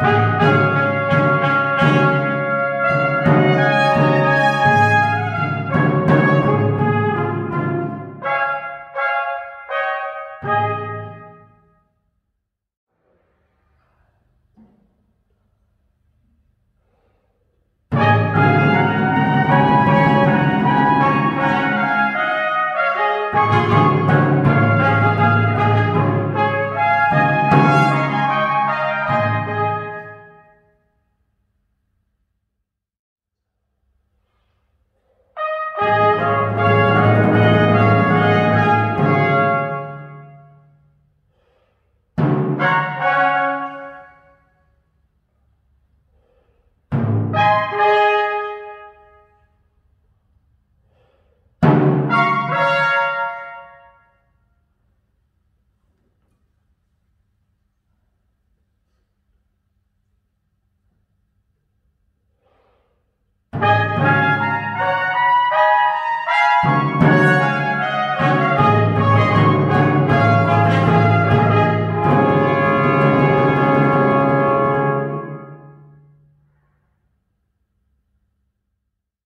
Música